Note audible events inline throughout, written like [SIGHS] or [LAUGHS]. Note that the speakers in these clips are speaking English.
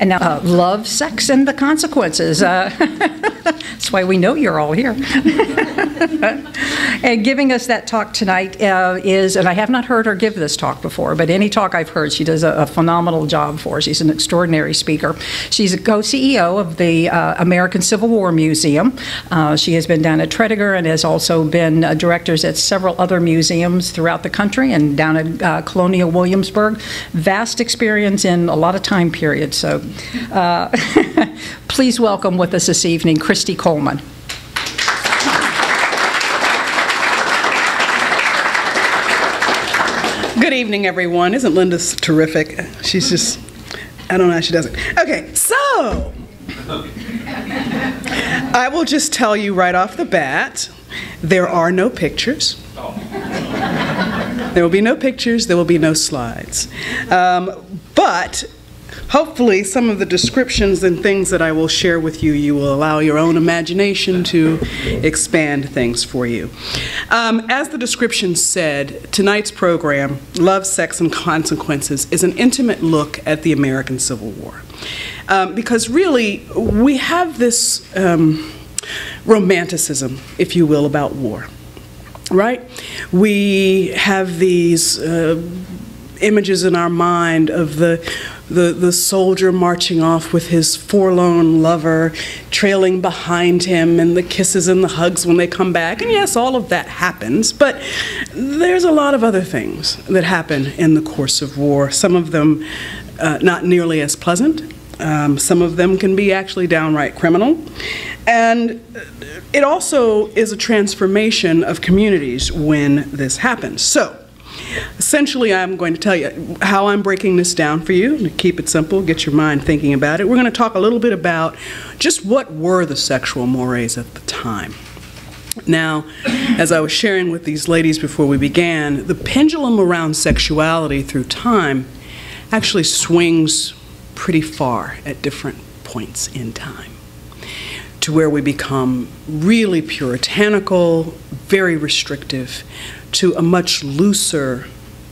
And now, uh, love, sex, and the consequences. Uh, [LAUGHS] that's why we know you're all here. [LAUGHS] and giving us that talk tonight uh, is, and I have not heard her give this talk before, but any talk I've heard, she does a, a phenomenal job for. She's an extraordinary speaker. She's a co-CEO of the uh, American Civil War Museum. Uh, she has been down at Tredegar and has also been uh, directors at several other museums throughout the country and down at uh, Colonial Williamsburg. Vast experience in a lot of time periods. So uh, [LAUGHS] please welcome with us this evening Christy Coleman. Good evening, everyone. Isn't Linda terrific? She's just, I don't know how she does it. Okay, so I will just tell you right off the bat there are no pictures. There will be no pictures, there will be no slides. Um, but hopefully, some of the descriptions and things that I will share with you, you will allow your own imagination to expand things for you. Um, as the description said, tonight's program, Love, Sex, and Consequences, is an intimate look at the American Civil War. Um, because really, we have this um, romanticism, if you will, about war right? We have these uh, images in our mind of the the, the soldier marching off with his forlorn lover trailing behind him and the kisses and the hugs when they come back. And yes, all of that happens, but there's a lot of other things that happen in the course of war. Some of them uh, not nearly as pleasant. Um, some of them can be actually downright criminal. And it also is a transformation of communities when this happens. So, Essentially, I'm going to tell you how I'm breaking this down for you to keep it simple, get your mind thinking about it. We're going to talk a little bit about just what were the sexual mores at the time. Now, as I was sharing with these ladies before we began, the pendulum around sexuality through time actually swings pretty far at different points in time to where we become really puritanical, very restrictive, to a much looser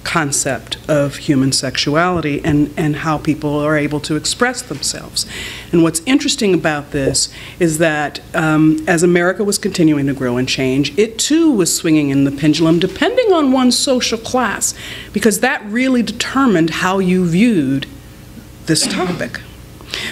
concept of human sexuality and, and how people are able to express themselves. And what's interesting about this is that um, as America was continuing to grow and change, it too was swinging in the pendulum depending on one's social class, because that really determined how you viewed this topic.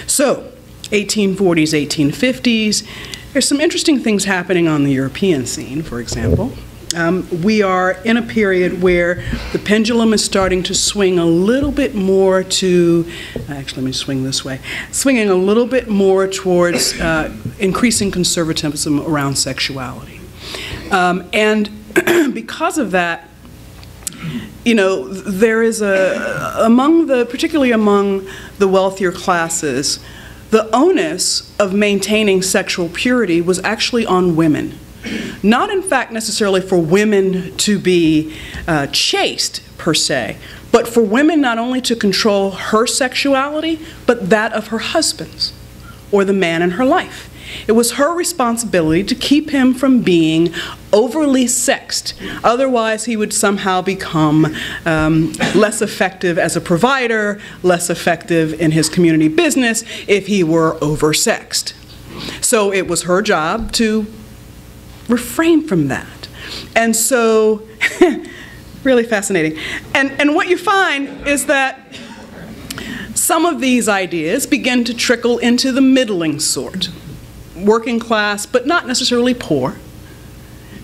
So, 1840s, 1850s, there's some interesting things happening on the European scene, for example. Um, we are in a period where the pendulum is starting to swing a little bit more to, actually, let me swing this way, swinging a little bit more towards uh, increasing conservatism around sexuality. Um, and [CLEARS THROAT] because of that, you know, there is a, among the, particularly among the wealthier classes, the onus of maintaining sexual purity was actually on women. Not, in fact, necessarily for women to be uh, chaste, per se, but for women not only to control her sexuality, but that of her husband's or the man in her life. It was her responsibility to keep him from being overly sexed. Otherwise, he would somehow become um, less effective as a provider, less effective in his community business if he were oversexed. So it was her job to refrain from that. And so, [LAUGHS] really fascinating. And, and what you find is that some of these ideas begin to trickle into the middling sort, working class, but not necessarily poor.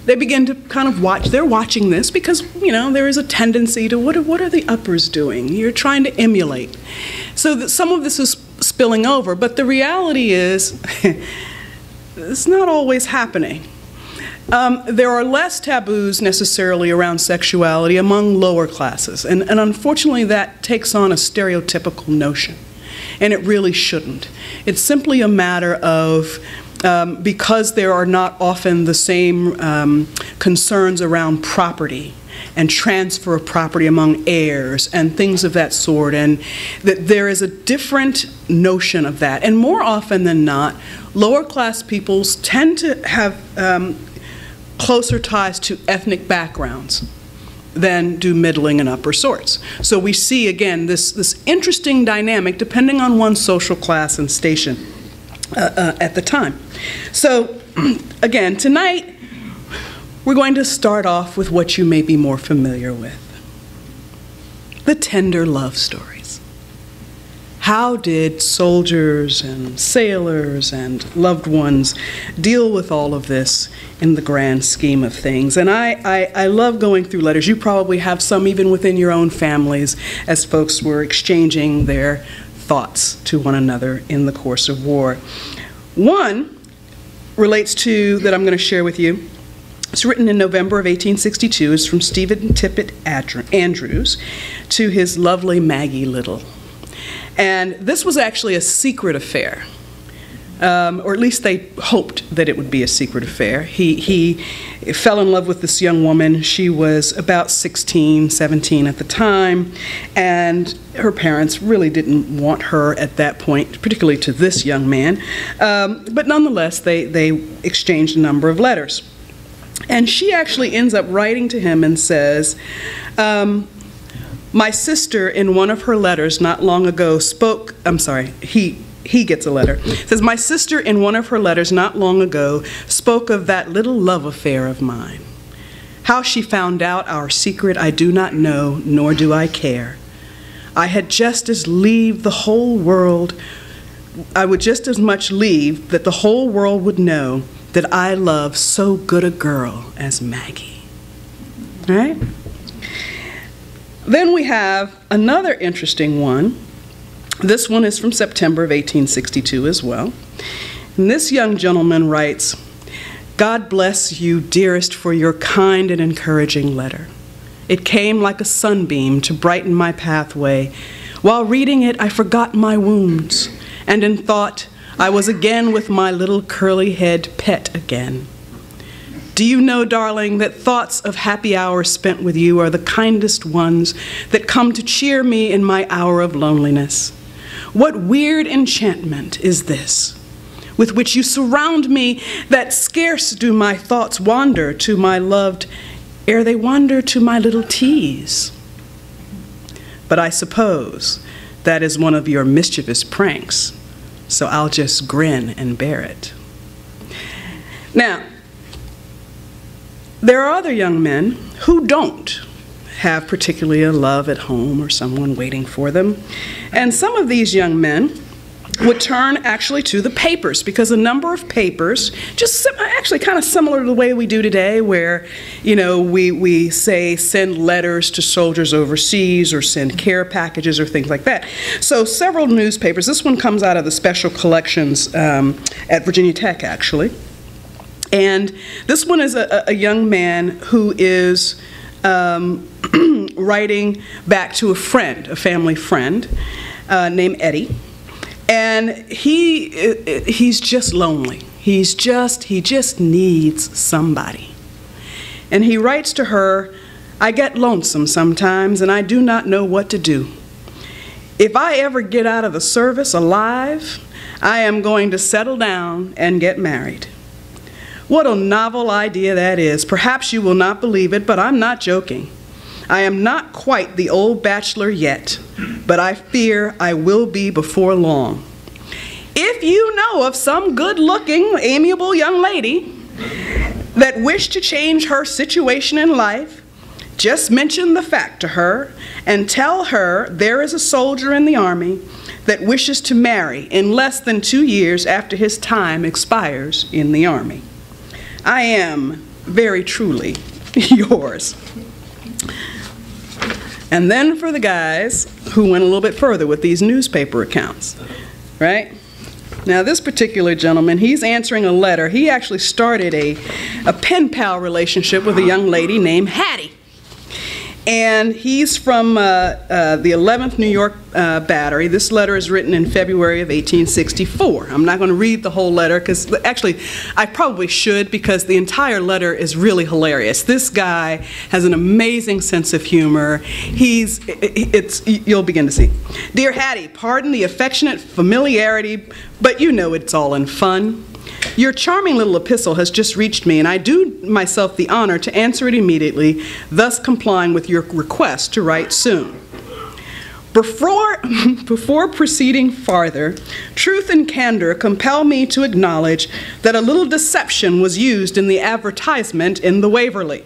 They begin to kind of watch, they're watching this because, you know, there is a tendency to what are, what are the uppers doing? You're trying to emulate. So that some of this is spilling over, but the reality is [LAUGHS] it's not always happening. Um, there are less taboos necessarily around sexuality among lower classes, and, and unfortunately, that takes on a stereotypical notion, and it really shouldn't. It's simply a matter of um, because there are not often the same um, concerns around property and transfer of property among heirs and things of that sort, and that there is a different notion of that. And more often than not, lower class peoples tend to have um, closer ties to ethnic backgrounds than do middling and upper sorts. So we see, again, this, this interesting dynamic depending on one's social class and station uh, uh, at the time. So, [CLEARS THROAT] again, tonight we're going to start off with what you may be more familiar with the tender love stories. How did soldiers and sailors and loved ones deal with all of this in the grand scheme of things? And I, I, I, love going through letters. You probably have some even within your own families as folks were exchanging their thoughts to one another in the course of war. One relates to, that I'm going to share with you, it's written in November of 1862. It's from Stephen Tippett Andrews to his lovely Maggie Little. And this was actually a secret affair. Um, or at least they hoped that it would be a secret affair. He, he fell in love with this young woman. She was about 16, 17 at the time, and her parents really didn't want her at that point, particularly to this young man. Um, but nonetheless, they, they exchanged a number of letters. And she actually ends up writing to him and says, um, My sister, in one of her letters not long ago, spoke, I'm sorry, he, he gets a letter. It says, My sister, in one of her letters not long ago, spoke of that little love affair of mine. How she found out our secret, I do not know, nor do I care. I had just as leave the whole world, I would just as much leave that the whole world would know that I love so good a girl as Maggie. Right? Then we have another interesting one. This one is from September of 1862 as well. And this young gentleman writes God bless you, dearest, for your kind and encouraging letter. It came like a sunbeam to brighten my pathway. While reading it, I forgot my wounds, and in thought, I was again with my little curly head pet again. Do you know, darling, that thoughts of happy hours spent with you are the kindest ones that come to cheer me in my hour of loneliness? What weird enchantment is this, with which you surround me, that scarce do my thoughts wander to my loved, ere they wander to my little tease? But I suppose that is one of your mischievous pranks so I'll just grin and bear it. Now, there are other young men who don't have particularly a love at home or someone waiting for them. And some of these young men would turn actually to the papers because a number of papers, just actually kind of similar to the way we do today, where you know we, we say send letters to soldiers overseas or send care packages or things like that. So several newspapers. This one comes out of the special collections um, at Virginia Tech actually, and this one is a, a young man who is. Um, [CLEARS THROAT] writing back to a friend, a family friend uh, named Eddie, and he he's just lonely. He's just he just needs somebody. And he writes to her, I get lonesome sometimes and I do not know what to do. If I ever get out of the service alive, I am going to settle down and get married. What a novel idea that is. Perhaps you will not believe it, but I'm not joking. I am not quite the old bachelor yet, but I fear I will be before long. If you know of some good looking, amiable young lady that wish to change her situation in life, just mention the fact to her and tell her there is a soldier in the army that wishes to marry in less than two years after his time expires in the army. I am very truly [LAUGHS] yours. And then for the guys who went a little bit further with these newspaper accounts, right? Now, this particular gentleman, he's answering a letter. He actually started a, a pen pal relationship with a young lady named Hattie and he's from uh, uh, the 11th New York uh, Battery. This letter is written in February of 1864. I'm not going to read the whole letter because actually I probably should because the entire letter is really hilarious. This guy has an amazing sense of humor. He's it's you'll begin to see. Dear Hattie, pardon the affectionate familiarity, but you know it's all in fun. Your charming little epistle has just reached me, and I do myself the honor to answer it immediately, thus complying with your request to write soon. Before, [LAUGHS] before proceeding farther, truth and candor compel me to acknowledge that a little deception was used in the advertisement in the Waverly.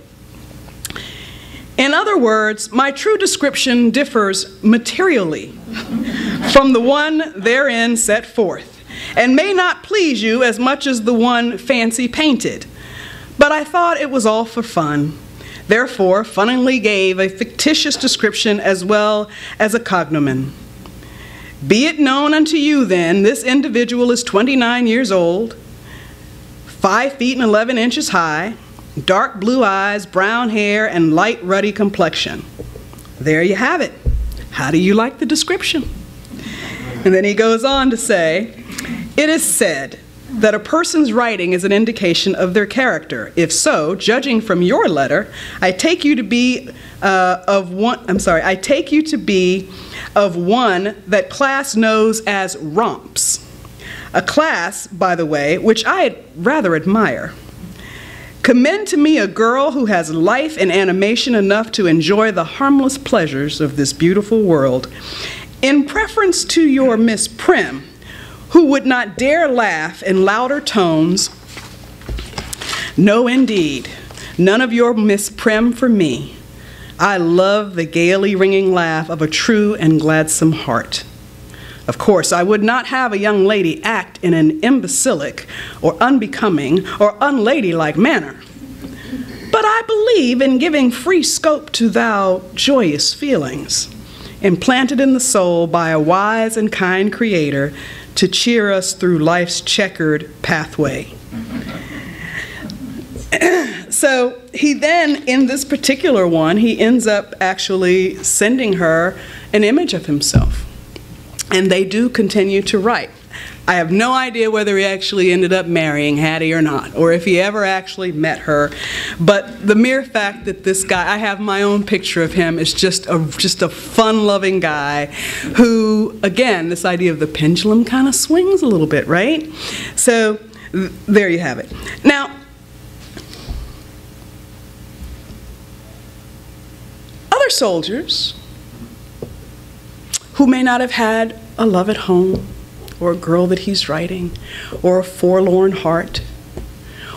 In other words, my true description differs materially [LAUGHS] from the one therein set forth, and may not please you as much as the one fancy painted. But I thought it was all for fun. Therefore, funnily gave a fictitious description as well as a cognomen. Be it known unto you then, this individual is 29 years old, 5 feet and 11 inches high, dark blue eyes, brown hair, and light ruddy complexion. There you have it. How do you like the description? And then he goes on to say, It is said that a person's writing is an indication of their character. If so, judging from your letter, I take you to be uh, of one, I'm sorry, I take you to be of one that class knows as romps. A class, by the way, which I rather admire. Commend to me a girl who has life and animation enough to enjoy the harmless pleasures of this beautiful world. In preference to your Miss Prim, who would not dare laugh in louder tones, no, indeed, none of your Miss Prim for me. I love the gaily ringing laugh of a true and gladsome heart. Of course, I would not have a young lady act in an imbecilic or unbecoming or unladylike manner. But I believe in giving free scope to thou joyous feelings, implanted in the soul by a wise and kind Creator to cheer us through life's checkered pathway. [CLEARS THROAT] so he then, in this particular one, he ends up actually sending her an image of himself and they do continue to write. I have no idea whether he actually ended up marrying Hattie or not, or if he ever actually met her. But the mere fact that this guy, I have my own picture of him, is just a just a fun-loving guy, who, again, this idea of the pendulum kind of swings a little bit, right? So th there you have it. Now. Other soldiers who may not have had a love at home, or a girl that he's writing, or a forlorn heart,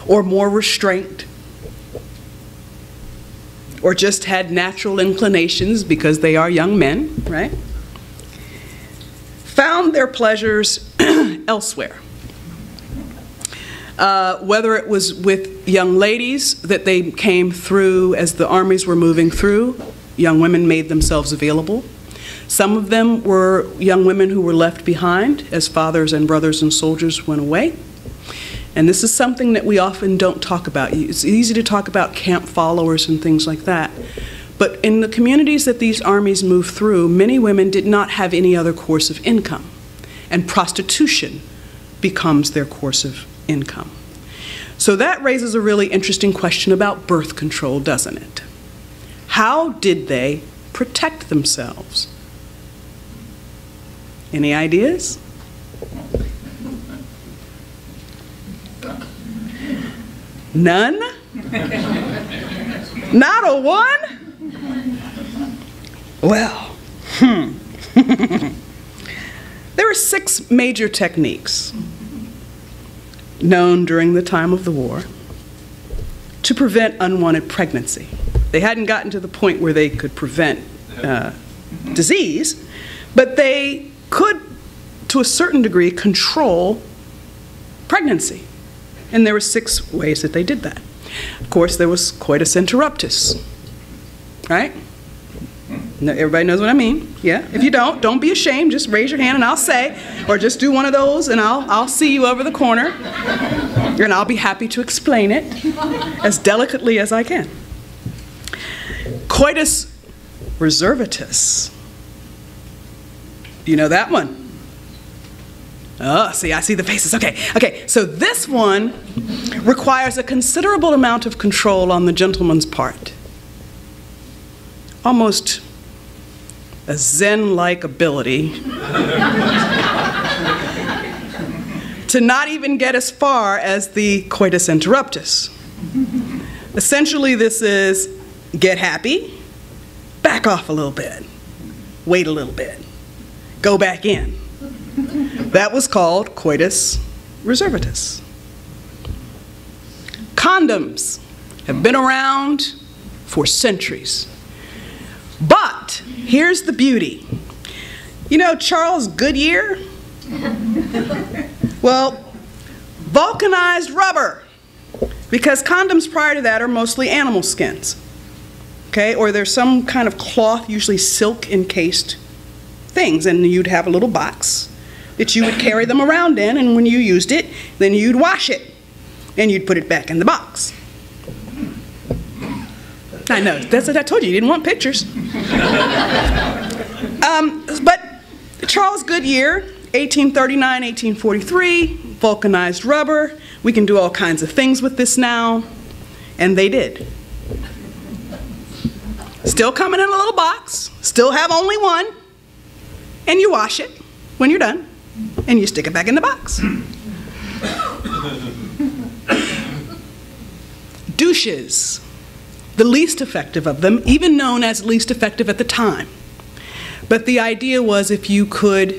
or more restraint, or just had natural inclinations because they are young men, right? Found their pleasures [CLEARS THROAT] elsewhere. Uh, whether it was with young ladies that they came through as the armies were moving through, young women made themselves available some of them were young women who were left behind as fathers and brothers and soldiers went away. And this is something that we often don't talk about. It's easy to talk about camp followers and things like that. But in the communities that these armies moved through, many women did not have any other course of income. And prostitution becomes their course of income. So that raises a really interesting question about birth control, doesn't it? How did they protect themselves? Any ideas? None? Not a one? Well, hmm. [LAUGHS] there are six major techniques known during the time of the war to prevent unwanted pregnancy. They hadn't gotten to the point where they could prevent uh, disease, but they could, to a certain degree, control pregnancy. And there were six ways that they did that. Of course, there was coitus interruptus, right? everybody knows what I mean. Yeah. If you don't, don't be ashamed. Just raise your hand and I'll say, or just do one of those and I'll, I'll see you over the corner. And I'll be happy to explain it as delicately as I can. Coitus reservatus do you know that one? Oh, see, I see the faces. Okay, okay. So this one requires a considerable amount of control on the gentleman's part. Almost a Zen like ability [LAUGHS] to not even get as far as the coitus interruptus. Essentially, this is get happy, back off a little bit, wait a little bit, go back in. That was called coitus reservatus. Condoms have been around for centuries. But here's the beauty. You know Charles Goodyear? [LAUGHS] well, vulcanized rubber, because condoms prior to that are mostly animal skins. Okay, or there's some kind of cloth, usually silk encased things, and you'd have a little box that you would carry them around in, and when you used it, then you'd wash it and you'd put it back in the box. I know, that's what I told you, you didn't want pictures. [LAUGHS] um, but Charles Goodyear, 1839, 1843, vulcanized rubber. We can do all kinds of things with this now, and they did. Still coming in a little box, still have only one, and you wash it when you're done, and you stick it back in the box. [COUGHS] douches, the least effective of them, even known as least effective at the time. But the idea was if you could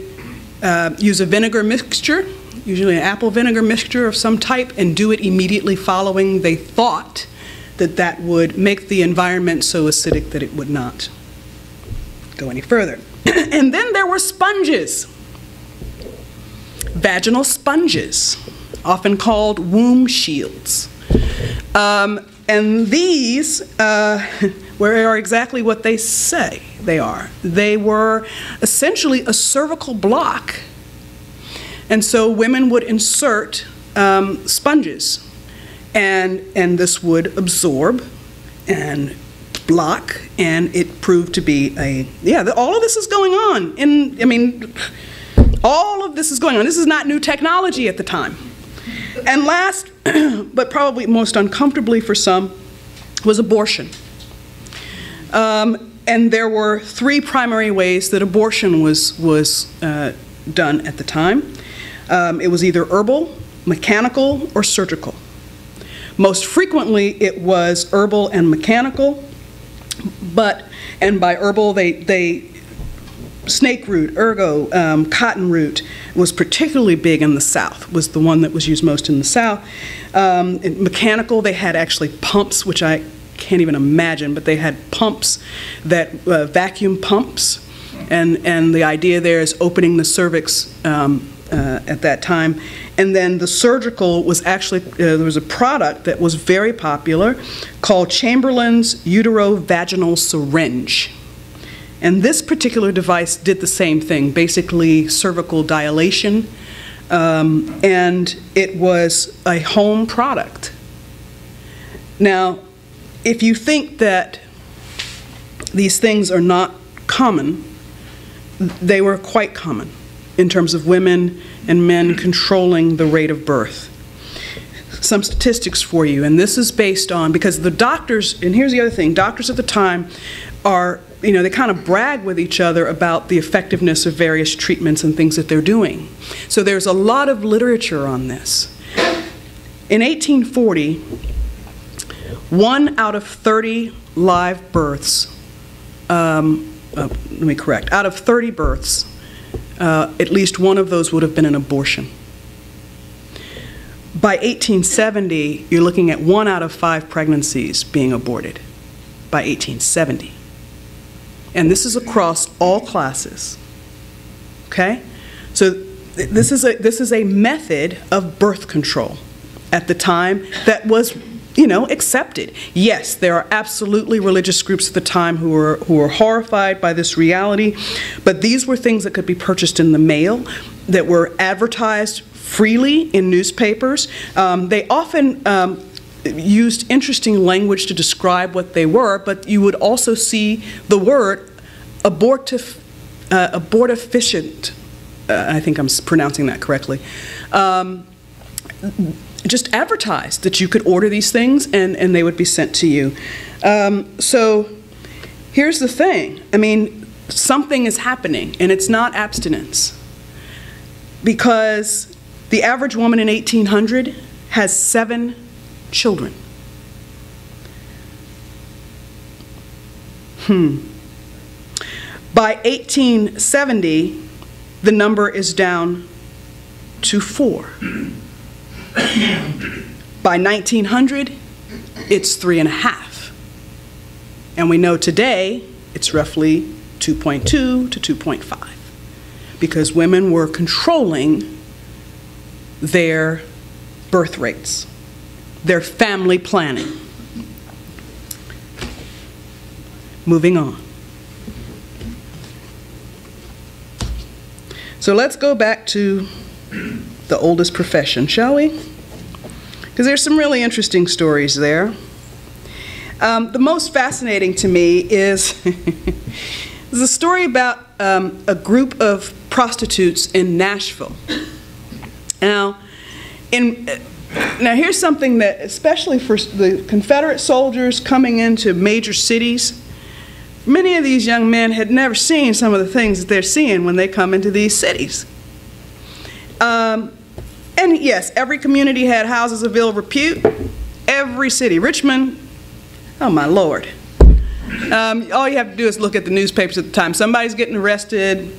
uh, use a vinegar mixture, usually an apple vinegar mixture of some type, and do it immediately following, they thought that that would make the environment so acidic that it would not go any further. [CLEARS THROAT] and then there were sponges, vaginal sponges, often called womb shields. Um, and these uh, [LAUGHS] were exactly what they say they are. They were essentially a cervical block. And so women would insert um, sponges, and, and this would absorb and block, and it proved to be a, yeah, all of this is going on. In, I mean, all of this is going on. This is not new technology at the time. And last, [CLEARS THROAT] but probably most uncomfortably for some, was abortion. Um, and there were three primary ways that abortion was, was uh, done at the time. Um, it was either herbal, mechanical, or surgical. Most frequently, it was herbal and mechanical, but, and by herbal, they, they snake root, ergot, um, cotton root was particularly big in the South, was the one that was used most in the South. Um, mechanical, they had actually pumps, which I can't even imagine, but they had pumps that uh, vacuum pumps. And, and the idea there is opening the cervix um, uh, at that time. And then the surgical was actually, uh, there was a product that was very popular called Chamberlain's uterovaginal syringe. And this particular device did the same thing, basically cervical dilation, um, and it was a home product. Now, if you think that these things are not common, they were quite common in terms of women and men controlling the rate of birth. Some statistics for you, and this is based on because the doctors, and here's the other thing doctors at the time are you know, they kind of brag with each other about the effectiveness of various treatments and things that they're doing. So there's a lot of literature on this. In 1840, one out of 30 live births, um, uh, let me correct, out of 30 births, uh, at least one of those would have been an abortion. By 1870, you're looking at one out of five pregnancies being aborted. By 1870 and this is across all classes. Okay? So this is a this is a method of birth control at the time that was you know accepted. Yes, there are absolutely religious groups at the time who were who were horrified by this reality, but these were things that could be purchased in the mail that were advertised freely in newspapers. Um, they often um, used interesting language to describe what they were, but you would also see the word abortif, uh, abortifacient, uh, I think I'm pronouncing that correctly, um, just advertised that you could order these things and, and they would be sent to you. Um, so here's the thing I mean, something is happening, and it's not abstinence. Because The average woman in 1800 has seven children. Hmm. By 1870, the number is down to four. [COUGHS] By 1900, it's three and a half. And we know today it's roughly 2.2 to 2.5 because women were controlling their birth rates, their family planning. Moving on. So let's go back to the oldest profession, shall we? Because there's some really interesting stories there. Um, the most fascinating to me is, [LAUGHS] is a story about um, a group of prostitutes in Nashville. Now, in, now here's something that, especially for the Confederate soldiers coming into major cities, many of these young men had never seen some of the things that they're seeing when they come into these cities. Um, and yes, every community had houses of ill repute. Every city. Richmond, oh my lord. Um, all you have to do is look at the newspapers at the time. Somebody's getting arrested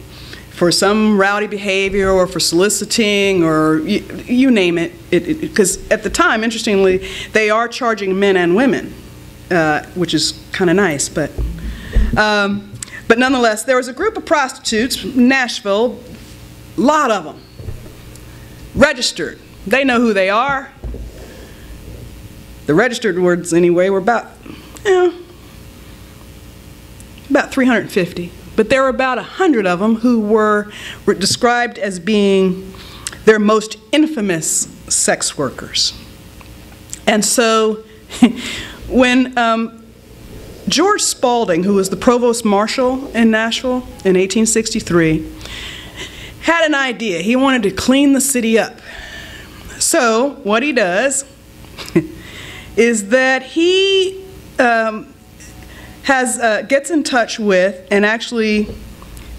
for some rowdy behavior or for soliciting or you, you name it. Because at the time, interestingly, they are charging men and women, uh, which is kind of nice. But, um, but nonetheless, there was a group of prostitutes, Nashville, a lot of them, registered. They know who they are. The registered words, anyway, were about, you know, about 350 but there were about a hundred of them who were, were described as being their most infamous sex workers. And so [LAUGHS] when um, George Spalding, who was the provost marshal in Nashville in 1863, had an idea. He wanted to clean the city up. So what he does [LAUGHS] is that he um, has uh, gets in touch with and actually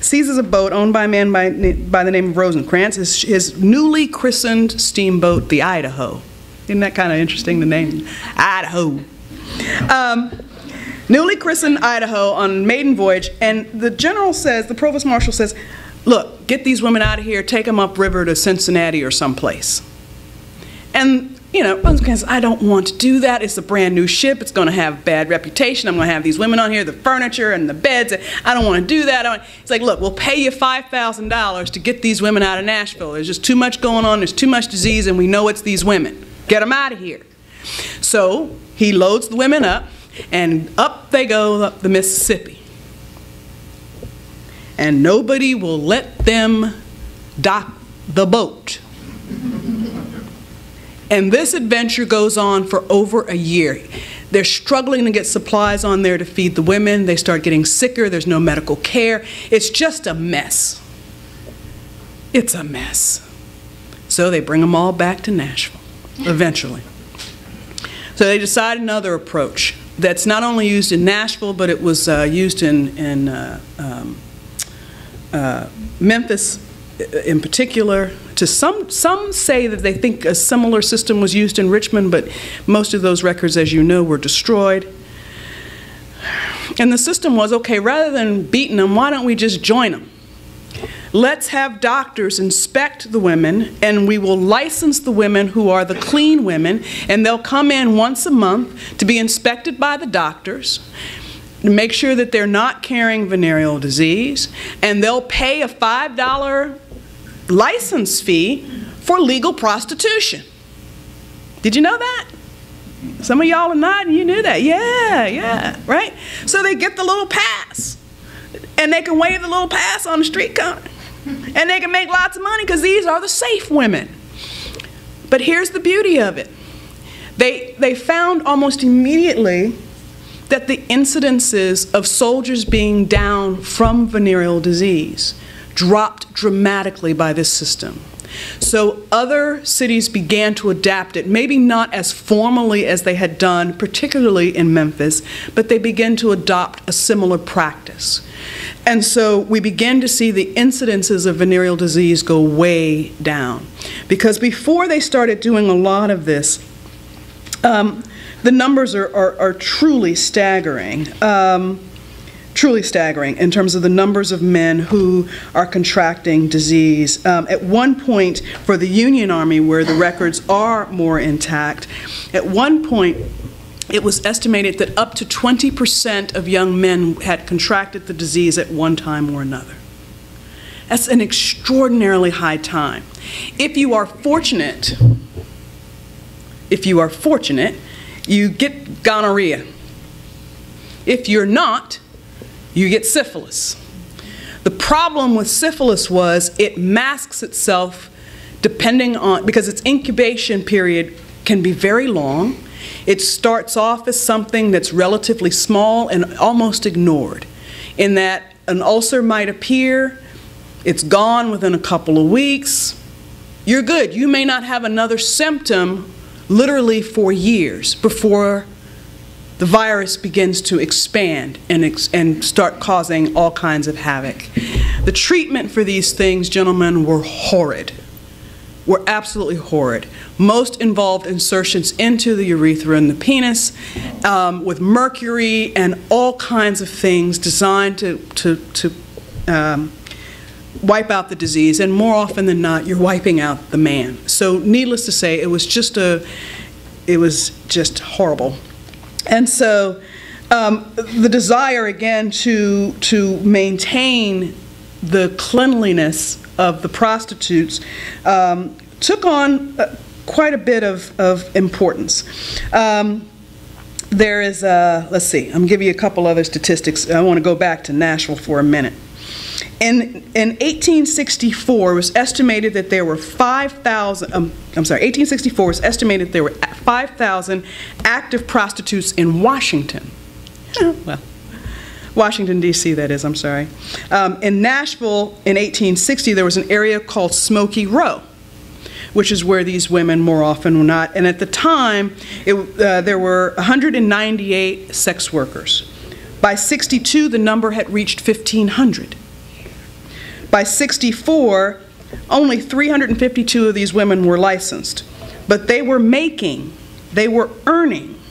seizes a boat owned by a man by, by the name of Rosencrantz, his, his newly christened steamboat, the Idaho. Isn't that kind of interesting, the name? Idaho. Um, newly christened Idaho on maiden voyage, and the general says, the provost marshal says, look, get these women out of here, take them upriver to Cincinnati or someplace. And you know, because I don't want to do that. It's a brand new ship. It's going to have bad reputation. I'm going to have these women on here, the furniture and the beds. I don't want to do that. It's like, look, we'll pay you $5,000 to get these women out of Nashville. There's just too much going on. There's too much disease, and we know it's these women. Get them out of here. So he loads the women up, and up they go up the Mississippi. And nobody will let them dock the boat. And this adventure goes on for over a year. They're struggling to get supplies on there to feed the women. They start getting sicker. There's no medical care. It's just a mess. It's a mess. So they bring them all back to Nashville eventually. So they decide another approach that's not only used in Nashville, but it was uh, used in, in uh, um, uh, Memphis in particular, to some, some say that they think a similar system was used in Richmond, but most of those records, as you know, were destroyed. And the system was okay, rather than beating them, why don't we just join them? Let's have doctors inspect the women, and we will license the women who are the clean women, and they'll come in once a month to be inspected by the doctors make sure that they're not carrying venereal disease, and they'll pay a $5 license fee for legal prostitution. Did you know that? Some of y'all are nodding, you knew that. Yeah, yeah, right? So they get the little pass, and they can wave the little pass on the street corner, and they can make lots of money because these are the safe women. But here's the beauty of it they, they found almost immediately that the incidences of soldiers being down from venereal disease dropped dramatically by this system. So other cities began to adapt it, maybe not as formally as they had done, particularly in Memphis, but they began to adopt a similar practice. And so we began to see the incidences of venereal disease go way down Because before they started doing a lot of this, um, the numbers are, are, are truly staggering. Um, truly staggering in terms of the numbers of men who are contracting disease. Um, at one point, for the Union Army, where the records are more intact, at one point, it was estimated that up to 20% of young men had contracted the disease at one time or another. That's an extraordinarily high time. If you are fortunate, if you are fortunate, you get gonorrhea. If you're not, you get syphilis. The problem with syphilis was it masks itself depending on, because its incubation period can be very long. It starts off as something that's relatively small and almost ignored, in that an ulcer might appear, it's gone within a couple of weeks, you're good. You may not have another symptom literally for years before the virus begins to expand and, ex and start causing all kinds of havoc. The treatment for these things, gentlemen, were horrid. Were absolutely horrid. Most involved insertions into the urethra and the penis um, with mercury and all kinds of things designed to, to, to um, wipe out the disease, and more often than not, you're wiping out the man. So, needless to say, it was just a, it was just horrible. And so, um, the desire again to to maintain the cleanliness of the prostitutes um, took on uh, quite a bit of, of importance. Um, there is, a, let's see, I'm giving you a couple other statistics. I want to go back to Nashville for a minute. In, in 1864, it was estimated that there were 5,000, um, I'm sorry, 1864 was estimated there were 5,000 active prostitutes in Washington. well, Washington, D.C., that is, I'm sorry. Um, in Nashville in 1860, there was an area called Smoky Row, which is where these women more often were not. And at the time, it, uh, there were 198 sex workers. By 62, the number had reached 1,500. By 64, only 352 of these women were licensed, but they were making, they were earning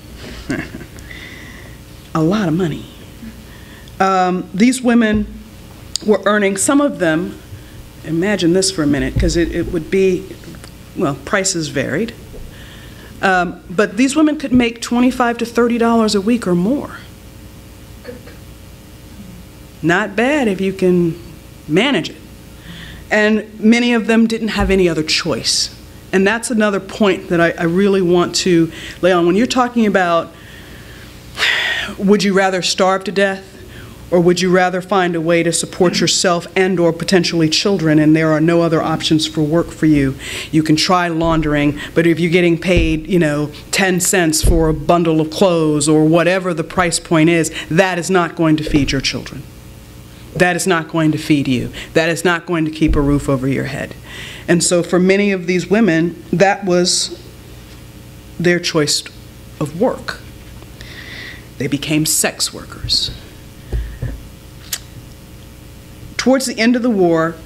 [LAUGHS] a lot of money. Um, these women were earning, some of them, imagine this for a minute, because it, it, would be, well, prices varied. Um, but these women could make 25 to $30 a week or more. Not bad if you can manage it. And many of them didn't have any other choice. And that's another point that I, I really want to lay on. When you're talking about would you rather starve to death or would you rather find a way to support yourself and or potentially children and there are no other options for work for you you can try laundering but if you're getting paid you know 10 cents for a bundle of clothes or whatever the price point is that is not going to feed your children that is not going to feed you. That is not going to keep a roof over your head. And so, for many of these women, that was their choice of work. They became sex workers. Towards the end of the war,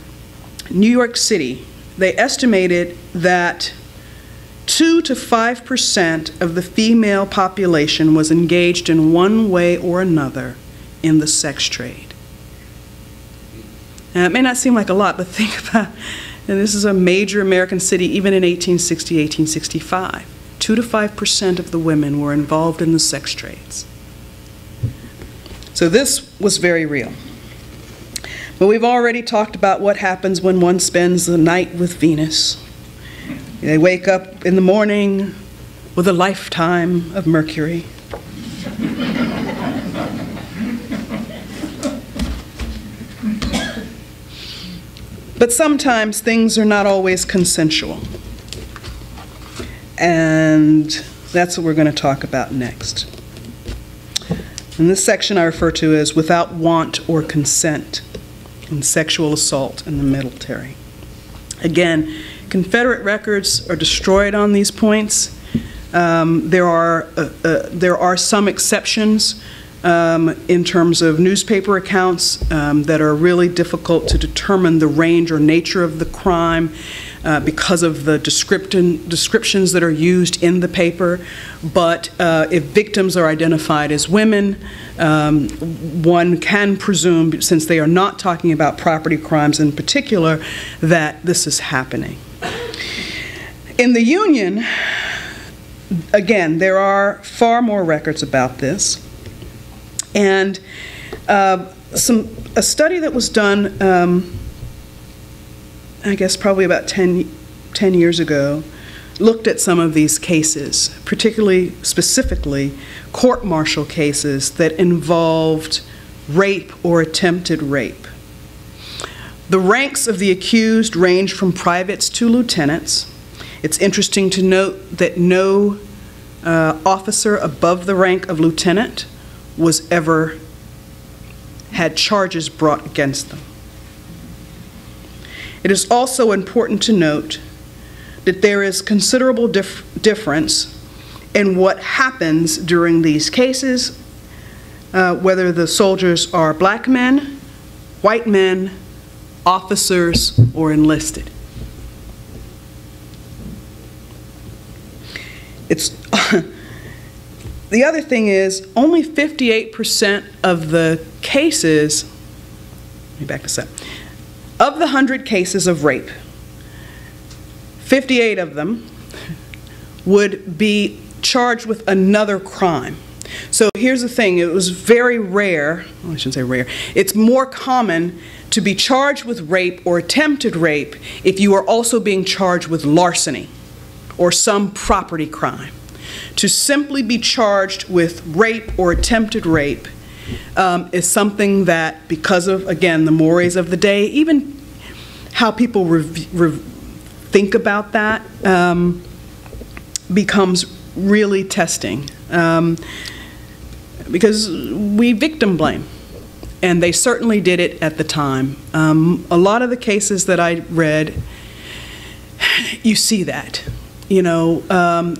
New York City, they estimated that 2 to 5 percent of the female population was engaged in one way or another in the sex trade. And it may not seem like a lot, but [LAUGHS] think about, and this is a major American city even in 1860, 1865. 2 to 5 percent of the women were involved in the sex trades. So this was very real. But we've already talked about what happens when one spends the night with Venus. They wake up in the morning with a lifetime of Mercury. But sometimes things are not always consensual. And that's what we're going to talk about next. In this section, I refer to as without want or consent and sexual assault in the military. Again, Confederate records are destroyed on these points. Um, there, are, uh, uh, there are some exceptions um, in terms of newspaper accounts um, that are really difficult to determine the range or nature of the crime. uh, because of the description, descriptions that are used in the paper. But uh, if victims are identified as women, um, one can presume, since they are not talking about property crimes in particular, that this is happening. In the Union, again, there are far more records about this. And uh, some a study that was done, um, I guess probably about 10, 10 years ago, looked at some of these cases, particularly specifically court martial cases that involved rape or attempted rape. The ranks of the accused range from privates to lieutenants. It's interesting to note that no uh, officer above the rank of lieutenant was ever had charges brought against them. It is also important to note that there is considerable dif difference in what happens during these cases, uh, whether the soldiers are black men, white men, officers, or enlisted. It's the other thing is only 58% of the cases, let me back this up, of the 100 cases of rape, 58 of them would be charged with another crime. So here's the thing it was very rare, well, I shouldn't say rare, it's more common to be charged with rape or attempted rape if you are also being charged with larceny or some property crime. To simply be charged with rape or attempted rape um, is something that, because of, again, the mores of the day, even how people think about that um, becomes really testing. Um, because we victim blame, and they certainly did it at the time. Um, a lot of the cases that I read, [SIGHS] you see that. You know, um,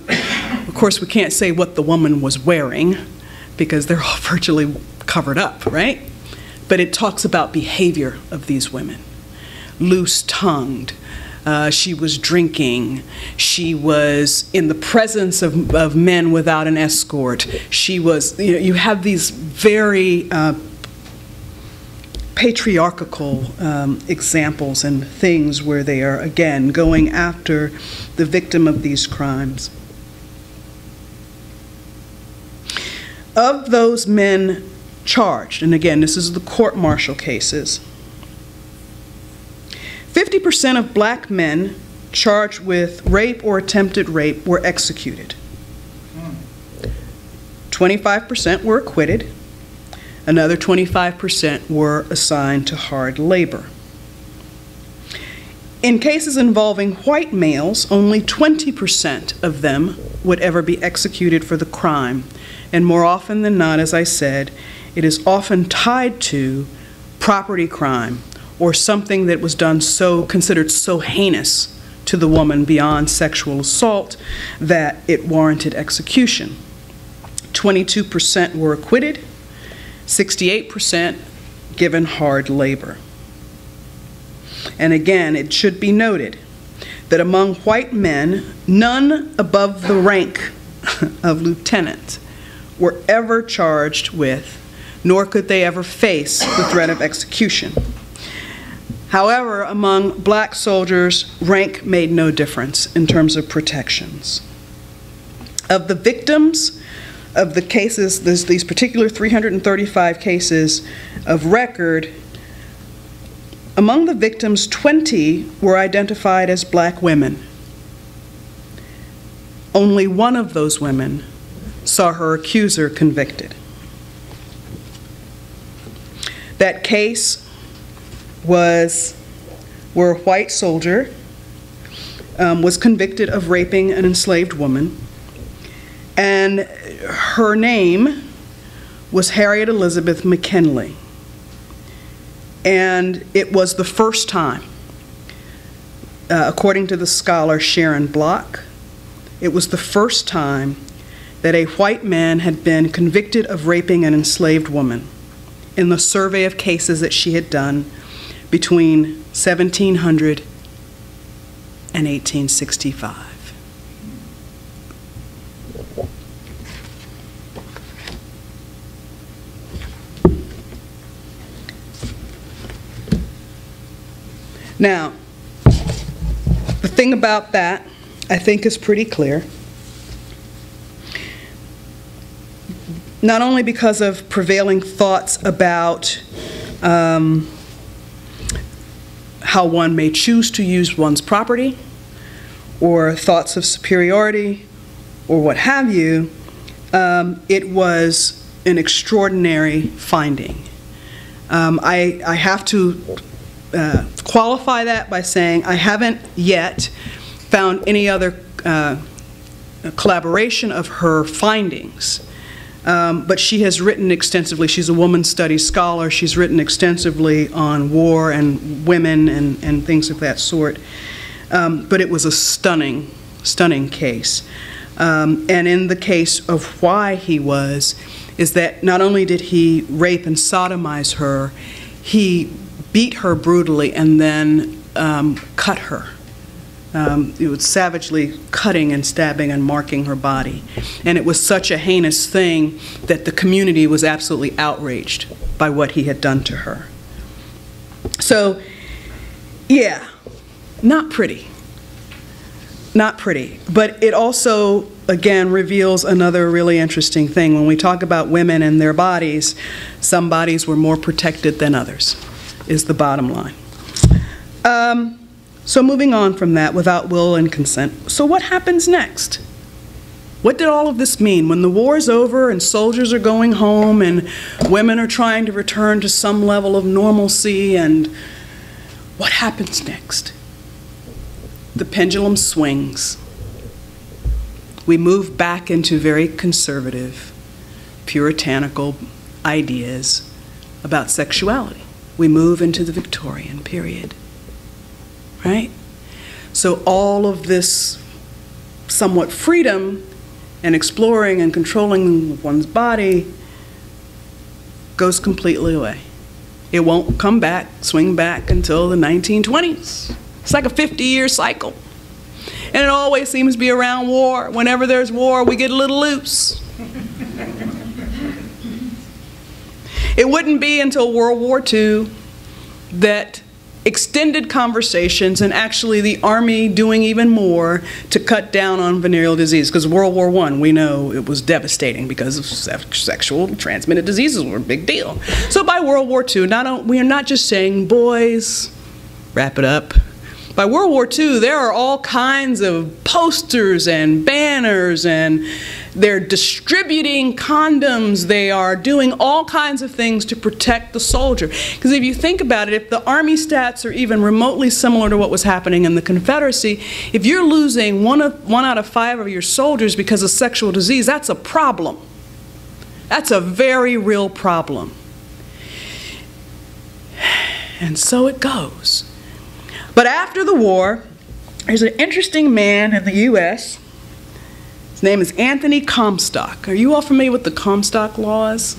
course, we can't say what the woman was wearing because they're all [LAUGHS] virtually covered up, right? But it talks about behavior of these women loose tongued. Uh, she was drinking. She was in the presence of, of men without an escort. She was, you know, you have these very uh, patriarchal um, examples and things where they are, again, going after the victim of these crimes. Of those men charged, and again, this is the court martial cases, 50% of black men charged with rape or attempted rape were executed. 25% were acquitted. Another 25% were assigned to hard labor. In cases involving white males, only 20% of them would ever be executed for the crime. And more often than not, as I said, it is often tied to property crime or something that was done so considered so heinous to the woman beyond sexual assault that it warranted execution. 22% were acquitted, 68% given hard labor. And again, it should be noted that among white men, none above the rank [LAUGHS] of lieutenant were ever charged with, nor could they ever face the threat of execution. However, among black soldiers, rank made no difference in terms of protections. Of the victims of the cases, these particular 335 cases of record, among the victims, 20 were identified as black women. Only one of those women saw her accuser convicted. That case was where a white soldier um, was convicted of raping an enslaved woman, and her name was Harriet Elizabeth McKinley. And it was the first time, uh, according to the scholar Sharon Block, it was the first time that a white man had been convicted of raping an enslaved woman in the survey of cases that she had done between 1700 and and 1865. Now, the thing about that, I think, is pretty clear. Not only because of prevailing thoughts about um, how one may choose to use one's property, or thoughts of superiority, or what have you, um, it was an extraordinary finding. Um, I, I have to uh, qualify that by saying I haven't yet found any other uh, collaboration of her findings. Um, but she has written extensively. She's a woman studies scholar. She's written extensively on war and women and, and things of that sort. Um, but it was a stunning, stunning case. Um, and in the case of why he was, is that not only did he rape and sodomize her, he beat her brutally and then um, cut her. Um, it was savagely cutting and stabbing and marking her body. And it was such a heinous thing that the community was absolutely outraged by what he had done to her. So, yeah, not pretty. Not pretty. But it also, again, reveals another really interesting thing. When we talk about women and their bodies, some bodies were more protected than others is the bottom line. Um, so moving on from that, without will and consent, so what happens next? What did all of this mean? When the war is over and soldiers are going home and women are trying to return to some level of normalcy, and what happens next? The pendulum swings. We move back into very conservative, puritanical ideas about sexuality we move into the Victorian period. Right? So all of this somewhat freedom and exploring and controlling one's body goes completely away. It won't come back, swing back until the 1920s. It's like a 50 year cycle. And it always seems to be around war. Whenever there's war, we get a little loose. [LAUGHS] It wouldn't be until World War II that extended conversations and actually the army doing even more to cut down on venereal disease. Because world war i we know it was devastating because of sexual transmitted diseases were a big deal. So by world war ii not we are not just saying boys wrap it up. By world war ii there are all kinds of posters and banners and they're distributing condoms. They are doing all kinds of things to protect the soldier. Because if you think about it, if the Army stats are even remotely similar to what was happening in the Confederacy, if you're losing one, of, one out of five of your soldiers because of sexual disease, that's a problem. That's a very real problem. And so it goes. But after the war, there's an interesting man in the U.S. His name is Anthony Comstock. Are you all familiar with the Comstock laws?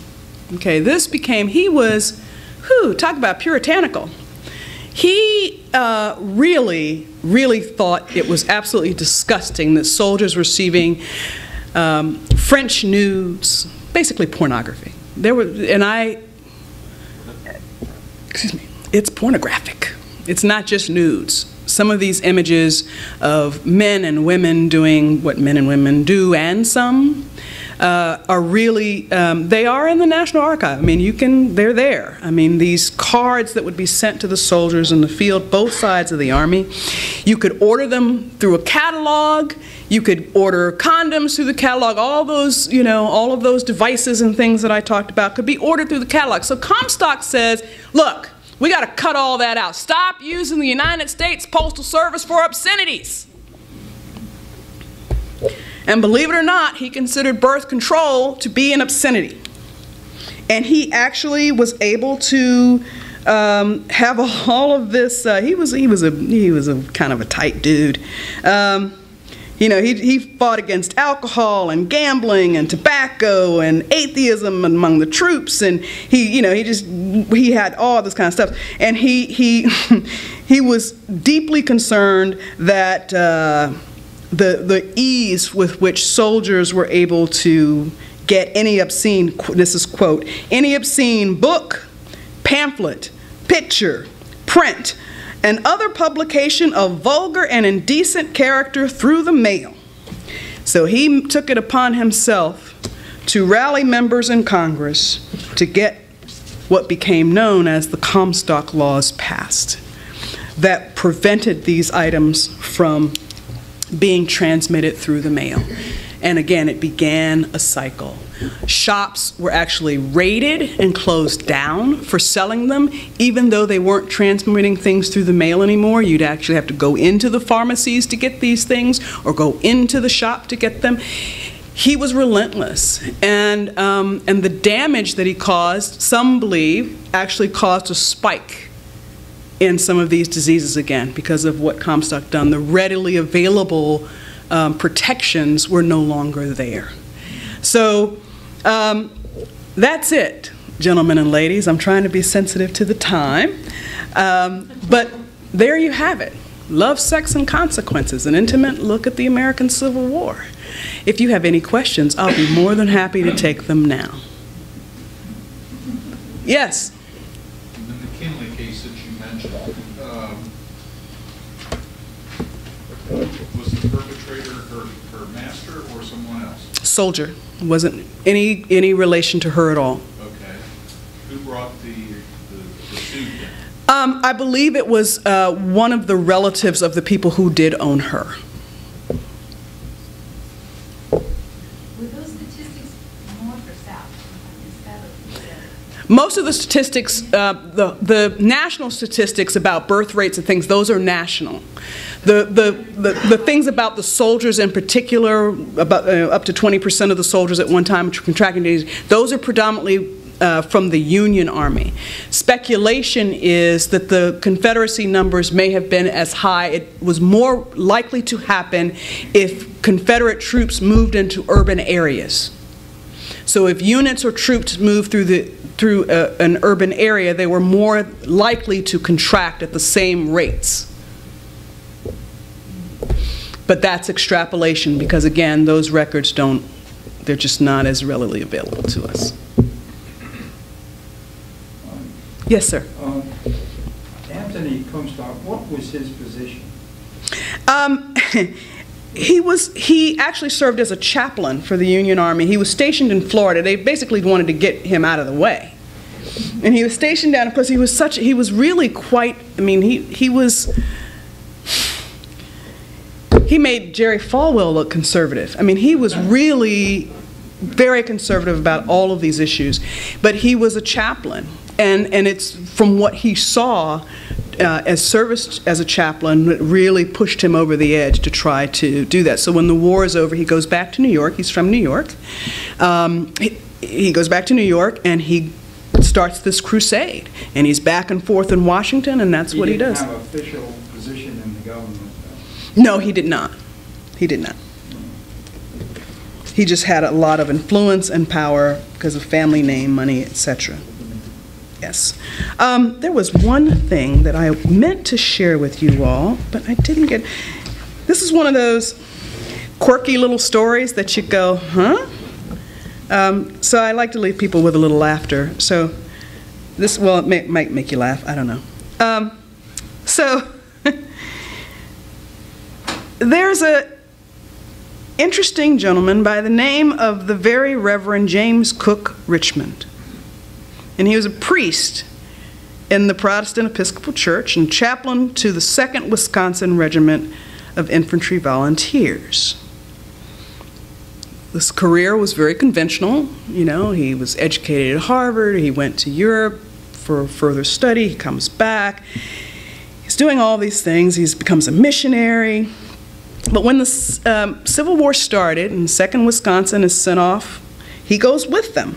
Okay, this became, he was, whew, talk about puritanical. He uh, really, really thought it was absolutely disgusting that soldiers were receiving um, French nudes, basically pornography. There were, and I, excuse me, it's pornographic. It's not just nudes some of these images of men and women doing what men and women do, and some uh, are really, um, they are in the National Archive. I mean, you can, they're there. I mean, these cards that would be sent to the soldiers in the field, both sides of the Army, you could order them through a catalog. You could order condoms through the catalog. All those, you know, all of those devices and things that I talked about could be ordered through the catalog. So Comstock says, look, we got to cut all that out. Stop using the United States Postal Service for obscenities. And believe it or not, he considered birth control to be an obscenity. And he actually was able to um, have a [LAUGHS] all of this. Uh, he was he was a he was a kind of a tight dude. Um, You know, he, he fought against alcohol and gambling and tobacco and atheism among the troops, and he, you know, he just he had all this kind of stuff, and he he [LAUGHS] he was deeply concerned that uh, the the ease with which soldiers were able to get any obscene this is quote any obscene book, pamphlet, picture, print and other publication of vulgar and indecent character through the mail. So he took it upon himself to rally members in Congress to get what became known as the Comstock laws passed that prevented these items from being transmitted through the mail. And again, it began a cycle. Shops were actually raided and closed down for selling them, even though they weren't transmitting things through the mail anymore. You'd actually have to go into the pharmacies to get these things or go into the shop to get them. He was relentless, and, um, and the damage that he caused, some believe, actually caused a spike in some of these diseases again because of what Comstock done. The readily available um, protections were no longer there. So um, that's it, gentlemen and ladies. I'm trying to be sensitive to the time. Um, but there you have it Love, Sex, and Consequences An Intimate Look at the American Civil War. If you have any questions, I'll be more than happy to take them now. Yes? In the McKinley case that you mentioned, um, was the perpetrator her, her master or someone else? Soldier. Wasn't any, any relation to her at all. Okay. Who brought the, the the suit? Um, I believe it was uh, one of the relatives of the people who did own her. Most of the statistics, uh, the, the national statistics about birth rates and things, those are national. The, the, the, the things about the soldiers in particular, about uh, up to 20% of the soldiers at one time contracting disease, those are predominantly uh, from the Union Army. Speculation is that the Confederacy numbers may have been as high. It was more likely to happen if Confederate troops moved into urban areas. So if units or troops moved through the through a, an urban area, they were more likely to contract at the same rates. But that's extrapolation because again, those records don't they're just not as readily available to us. Yes, sir. Um, Anthony Comstock, what was his position? Um, [LAUGHS] he was he actually served as a chaplain for the Union Army. He was stationed in Florida. They basically wanted to get him out of the way. And he was stationed down because he was such he was really quite I mean he he was he made Jerry Falwell look conservative. I mean he was really very conservative about all of these issues. But he was a chaplain and, and it's from what he saw uh, as service as a chaplain really pushed him over the edge to try to do that. So when the war is over, he goes back to New York. He's from New York. Um, he, he goes back to New York and he starts this crusade. And he's back and forth in Washington, and that's what he does. He didn't have official position in the government, though. No, he did not. He did not. He just had a lot of influence and power because of family name, money, etc. Yes. Um, there was one thing that I meant to share with you all, but I didn't get. This is one of those quirky little stories that you go, huh? Um, so I like to leave people with a little laughter. So this, well, it may, might make you laugh. I don't know. Um, so [LAUGHS] there's a interesting gentleman by the name of the very Reverend James Cook Richmond and he was a priest in the Protestant Episcopal Church and chaplain to the 2nd Wisconsin Regiment of Infantry Volunteers. This career was very conventional. You know, he was educated at Harvard, he went to Europe for further study, he comes back. He's doing all these things, he becomes a missionary. But when the um, Civil War started and 2nd Wisconsin is sent off, he goes with them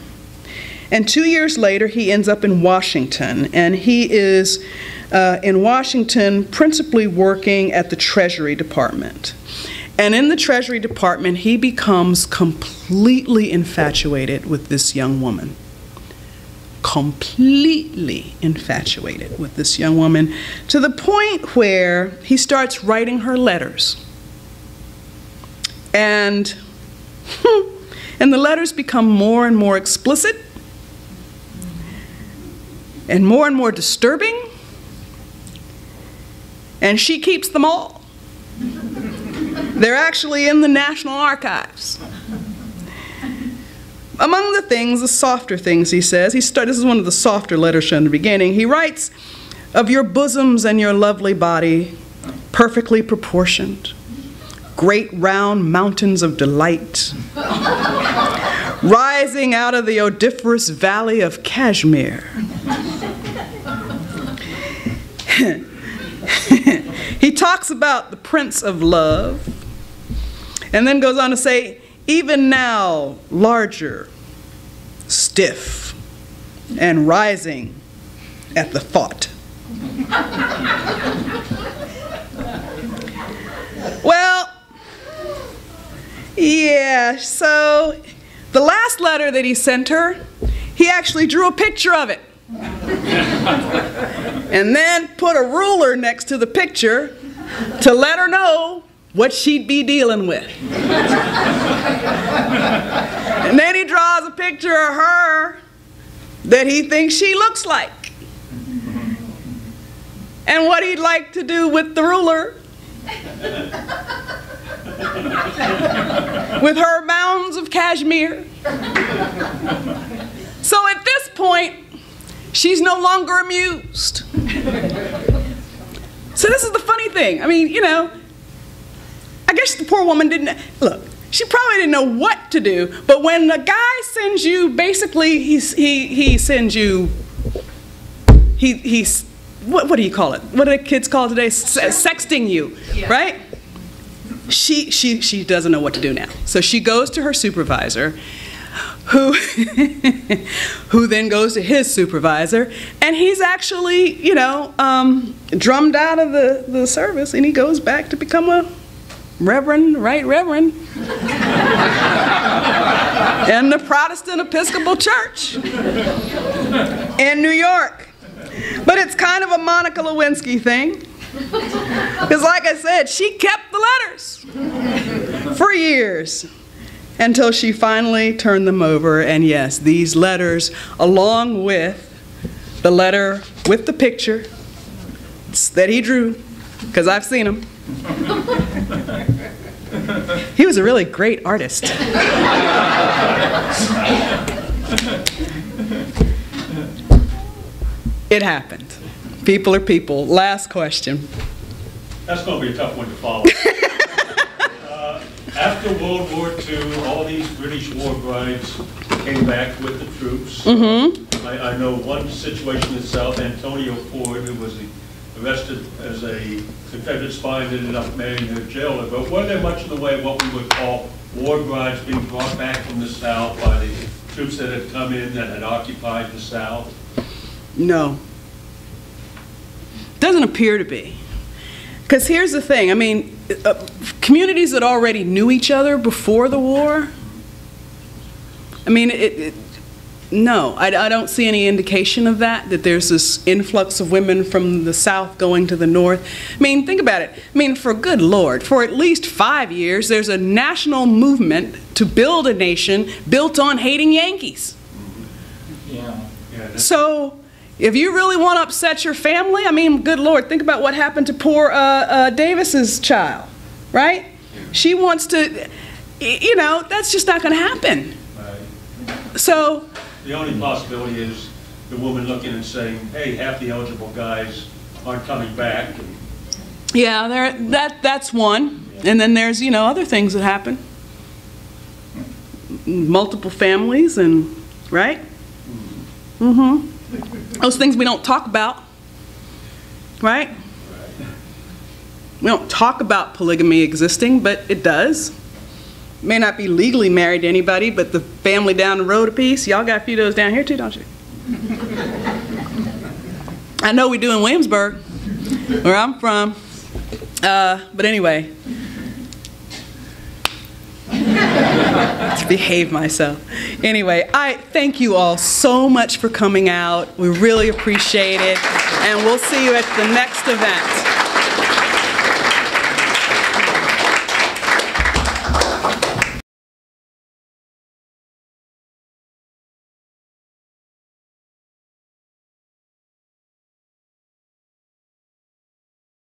and two years later, he ends up in Washington, and he is uh, in Washington principally working at the Treasury Department. And in the Treasury Department, he becomes completely infatuated with this young woman. Completely infatuated with this young woman to the point where he starts writing her letters. And, [LAUGHS] and the letters become more and more explicit and more and more disturbing. And she keeps them all. They're actually in the National Archives. Among the things, the softer things he says, he start, this is one of the softer letters from the beginning. He writes, Of your bosoms and your lovely body, perfectly proportioned, great round mountains of delight, rising out of the odoriferous valley of Kashmir. [LAUGHS] he talks about the Prince of Love, and then goes on to say, even now larger, stiff, and rising at the thought. [LAUGHS] well, yeah, so the last letter that he sent her, he actually drew a picture of it. [LAUGHS] and then put a ruler next to the picture to let her know what she'd be dealing with. [LAUGHS] and then he draws a picture of her that he thinks she looks like. And what he'd like to do with the ruler. [LAUGHS] with her mounds of cashmere. So at this point, she's no longer amused. so this is the funny thing. I mean, you know, I guess the poor woman didn't, look, she probably didn't know what to do, but when the guy sends you, basically, he's, he, he sends you, he, he's, what, what do you call it? What do the kids call it today? Sexting you, yeah. right? She, she, she doesn't know what to do now. So she goes to her supervisor, who, [LAUGHS] who then goes to his supervisor, and he's actually, you know, um, drummed out of the, the service, and he goes back to become a Reverend, right Reverend, [LAUGHS] in the Protestant Episcopal Church in New York. But it's kind of a Monica Lewinsky thing. Because, like I said, she kept the letters for years until she finally turned them over. And yes, these letters, along with the letter with the picture that he drew, because I've seen them, [LAUGHS] he was a really great artist. it happened. People are people. Last question. That's going to be a tough one to follow. [LAUGHS] after World War II, all these British war brides came back with the troops. Mm -hmm. I, I know one situation in South Antonia Ford, who was arrested as a Confederate spy and ended up marrying her jailer. But were there much in the way of what we would call war brides being brought back from the South by the troops that had come in that had occupied the South? No. Doesn't appear to be. Because here's the thing, I mean, uh, communities that already knew each other before the war, I mean, it, it no, I, I, don't see any indication of that, that there's this influx of women from the South going to the North. I mean, think about it. I mean, for good Lord, for at least five years, there's a national movement to build a nation built on hating Yankees. Yeah. So, if you really want to upset your family, I mean, good Lord, think about what happened to poor uh, uh, Davis's child, right? She wants to, you know, that's just not going to happen. Right. So, the only possibility is the woman looking and saying, hey, half the eligible guys aren't coming back. Yeah, there, that, that's one. And then there's, you know, other things that happen. Multiple families and, right? Mm-hmm. Those things we don't talk about, right? We don't talk about polygamy existing, but it does may not be legally married to anybody, but the family down the road a piece, y'all got a few of those down here too, don't you? I know we do in Williamsburg, where I'm from. Uh, but anyway, to [LAUGHS] behave myself. Anyway, I thank you all so much for coming out. We really appreciate it. And we'll see you at the next event.